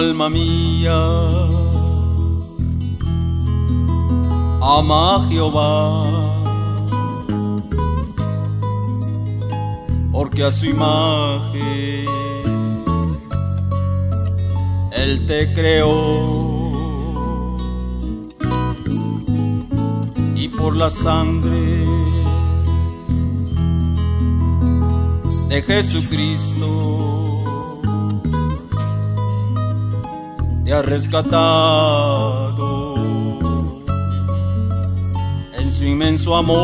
Alma mía, ama a Jehová, porque a su imagen Él te creó. Y por la sangre de Jesucristo ha rescatado en su inmenso amor.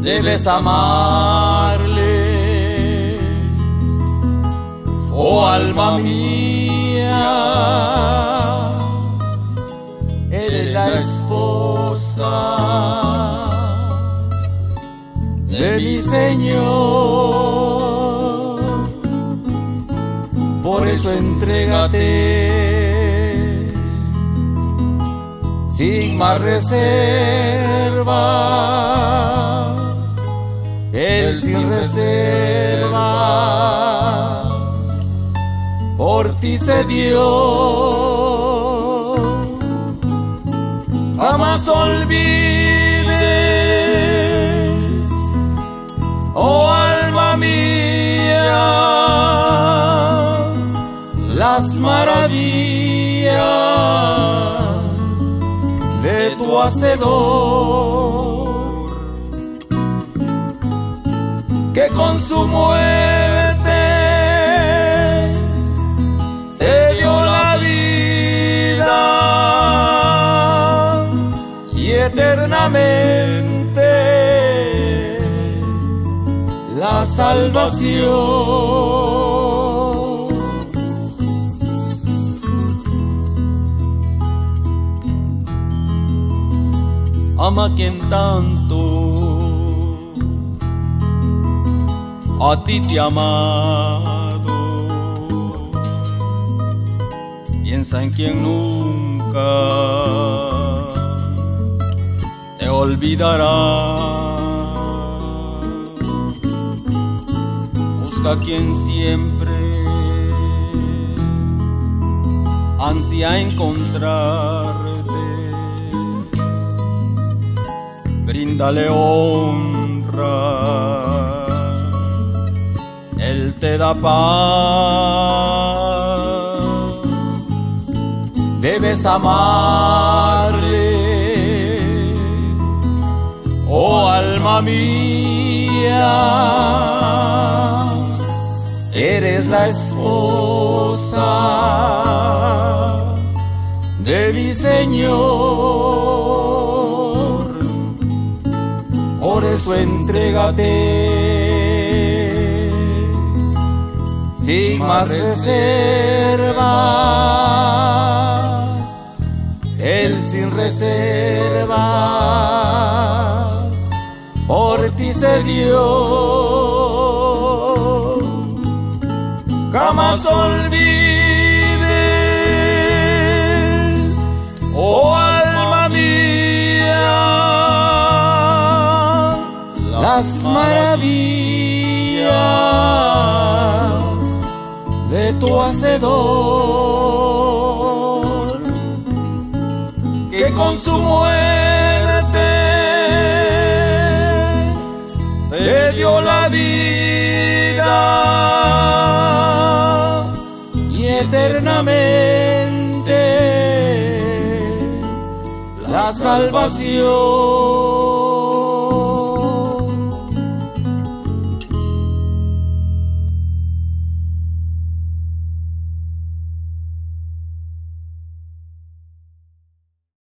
Debes amarle, oh alma mía, eres la esposa de mi Señor eso entrégate. Sin más reserva, él sin reserva, por ti se dio, jamás olvides, oh alma mía las maravillas de tu hacedor, que con su muerte te dio la vida y eternamente la salvación. Ama quien tanto a ti te amado. Piensa en quien nunca te olvidará. Busca quien siempre ansía encontrar Dale honra, Él te da paz. Debes amarle, oh alma mía, eres la esposa de mi Señor eso entrégate. Sin más reservas, él sin reserva por ti se dio, jamás olvides, las maravillas de tu hacedor, que con su muerte te dio la vida y eternamente la salvación.